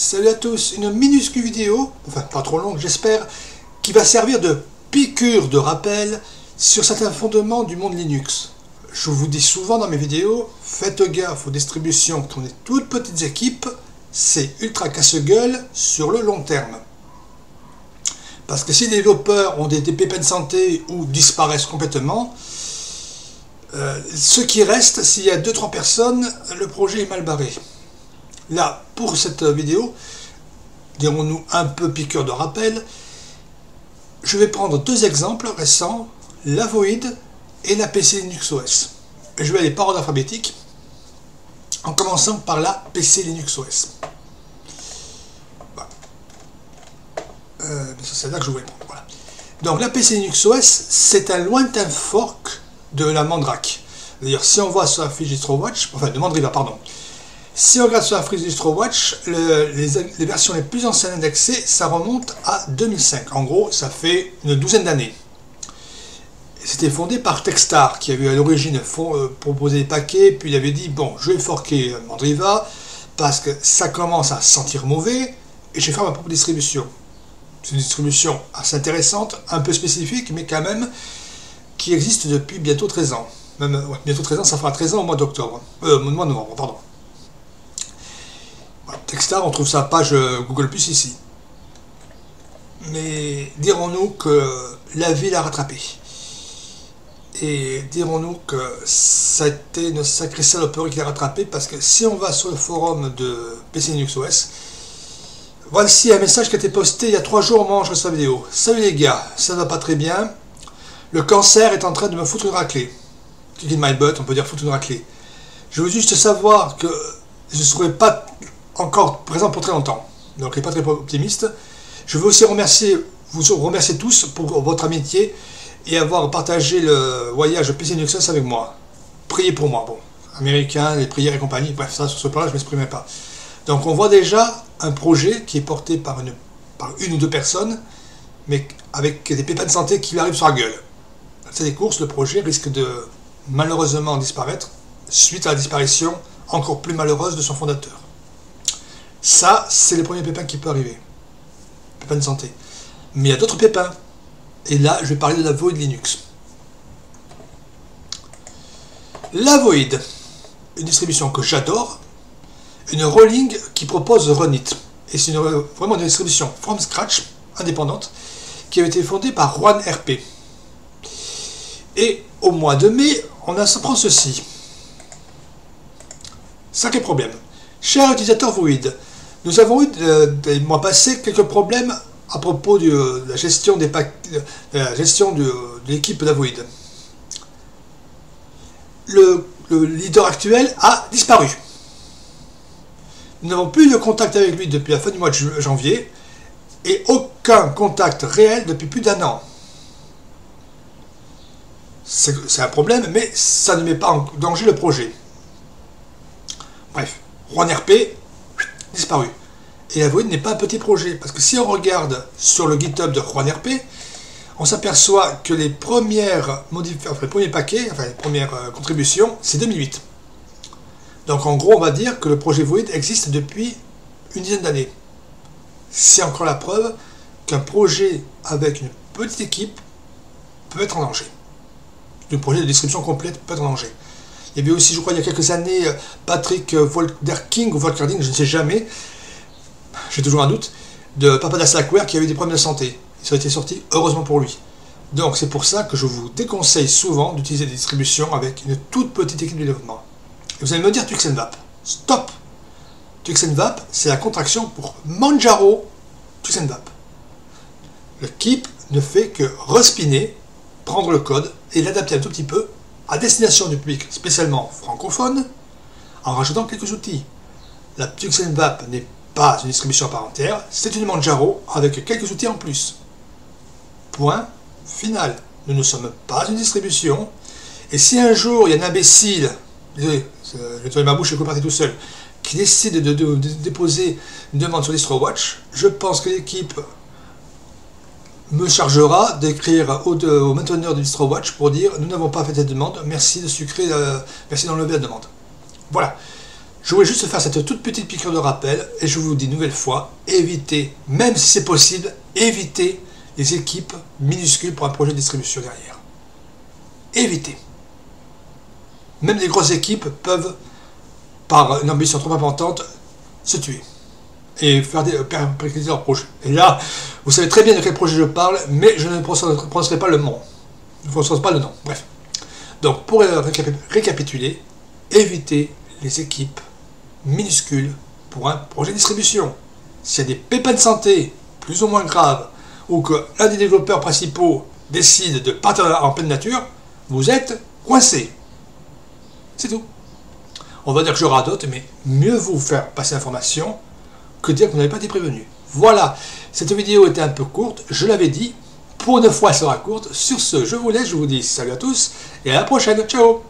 Salut à tous, une minuscule vidéo, enfin pas trop longue j'espère, qui va servir de piqûre de rappel sur certains fondements du monde Linux. Je vous dis souvent dans mes vidéos, faites gaffe aux distributions qui ont des toutes petites équipes, c'est ultra casse-gueule sur le long terme. Parce que si les développeurs ont des, pépins de santé ou disparaissent complètement, euh, ce qui reste, s'il y a 2-3 personnes, le projet est mal barré. Là, pour cette vidéo, dirons-nous un peu piqueur de rappel, je vais prendre deux exemples récents, la Void et la PC Linux OS. Je vais aller par ordre alphabétique, en commençant par la PC Linux OS. Euh, c'est là que je voulais prendre. Donc la PC Linux OS, c'est un lointain fork de la Mandrake. D'ailleurs, si on voit sur la fiche DistroWatch, enfin de Mandriva, pardon, si on regarde sur la fiche DistroWatch, les, les, versions les plus anciennes indexées, ça remonte à 2005. En gros, ça fait une douzaine d'années. C'était fondé par Techstar, qui avait à l'origine euh, proposé des paquets, puis il avait dit, bon, je vais forquer Mandriva, parce que ça commence à sentir mauvais, et je vais faire ma propre distribution. C'est une distribution assez intéressante, un peu spécifique, mais quand même, qui existe depuis bientôt 13 ans. Bientôt 13 ans, ça fera 13 ans au mois d'octobre. Euh, de novembre. Techstar, on trouve sa page euh, Google Plus ici. Mais dirons-nous que la ville a rattrapé. Et dirons-nous que ça a été une sacrée saloperie qui a rattrapé parce que si on va sur le forum de PC Linux OS, voici un message qui a été posté il y a 3 jours au moment où je sa vidéo. Salut les gars, ça va pas très bien. Le cancer est en train de me foutre une raclée. Kick in my butt, on peut dire foutre une raclée. Je veux juste savoir que je ne serai pas encore présent pour très longtemps. Donc, je n'est pas très optimiste. Je veux aussi remercier, vous remercier tous pour votre amitié et avoir partagé le voyage PC Nuxus avec moi. Priez pour moi, bon. Américain, les prières et compagnie, bref, ça, sur ce plan-là, je ne m'exprimais pas. Donc, on voit déjà un projet qui est porté par une, par une ou deux personnes, mais avec des pépins de santé qui lui arrivent sur la gueule des courses, le projet risque de malheureusement disparaître suite à la disparition encore plus malheureuse de son fondateur. Ça, c'est le premier pépin qui peut arriver. Pépin de santé. Mais il y a d'autres pépins. Et là, je vais parler de la Void Linux. La Void, une distribution que j'adore, une rolling qui propose Runit. Et c'est vraiment une distribution from scratch, indépendante, qui a été fondée par Juan RP. Et au mois de mai, on apprend ceci. Sacré problème. Cher utilisateur Void, nous avons eu euh, des mois passés quelques problèmes à propos de la gestion, des de la gestion de, l'équipe d'Avoid. Le, le leader actuel a disparu. Nous n'avons plus de contact avec lui depuis la fin du mois de janvier et aucun contact réel depuis plus d'un an c'est un problème, mais ça ne met pas en danger le projet. Bref, Juan RP, Et la n'est pas un petit projet, parce que si on regarde sur le GitHub de Juan RP, on s'aperçoit que les premières premiers paquets, enfin les premières euh, contributions, c'est 2008. Donc en gros, on va dire que le projet Void existe depuis une dizaine d'années. C'est encore la preuve qu'un projet avec une petite équipe peut être en danger du projet de description complète peut être en danger. Il y avait aussi, je crois, il y a quelques années, Patrick Volkerking ou Volkerding, je ne sais jamais, j'ai toujours un doute, de Papa qui avait des problèmes de santé. Ça a été sorti, heureusement pour lui. Donc c'est pour ça que je vous déconseille souvent d'utiliser des distributions avec une toute petite équipe de développement. Et vous allez me dire Tuxenvap. Stop Tuxenvap, c'est la contraction pour Manjaro Tuxenvap. Le keep ne fait que respiner prendre le code et l'adapter un tout petit peu à destination du public spécialement francophone en rajoutant quelques outils. La Tuxenvap n'est pas une distribution à part entière, c'est une Manjaro avec quelques outils en plus. Point final. Nous ne sommes pas une distribution. Et si un jour il y a un imbécile, désolé, je ma bouche et je tout seul, qui décide de, de, déposer une demande sur DistroWatch, je pense que l'équipe me chargera d'écrire au, mainteneur de DistroWatch pour dire nous n'avons pas fait cette demande, merci de sucrer, euh, merci d'enlever la demande. Voilà. Je voulais juste faire cette toute petite piqûre de rappel et je vous dis une nouvelle fois, évitez, même si c'est possible, évitez les équipes minuscules pour un projet de distribution derrière. Évitez. Même les grosses équipes peuvent, par une ambition trop importante, se tuer et faire des, préconiser leur projet. Et là, vous savez très bien de quel projet je parle, mais je ne prononcerai pas le nom. Je ne prononcerai pas le nom. Bref. Donc, pour récapituler, évitez les équipes minuscules pour un projet de distribution. S'il y a des pépins de santé plus ou moins graves, ou que l'un des développeurs principaux décide de partir en pleine nature, vous êtes coincé. C'est tout. On va dire que je radote, mais mieux vous faire passer l'information que dire vous n'avez pas été prévenu. Voilà, cette vidéo était un peu courte, je l'avais dit, pour une fois sera courte. Sur ce, je vous laisse, je vous dis salut à tous, et à la prochaine, ciao